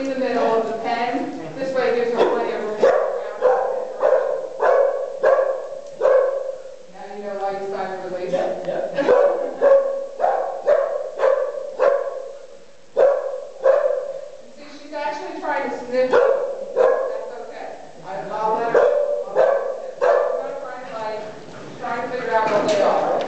in the middle of the pen. This way there's plenty of room. Now you know why you the See, she's actually trying to sniff. That's okay. I'll let her. I'll let her sit. I'm going to figure out what they are.